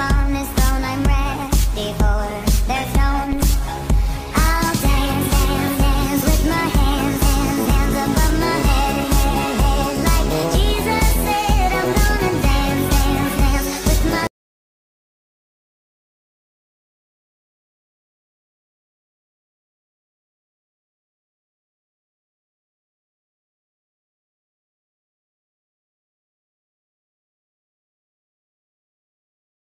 up on this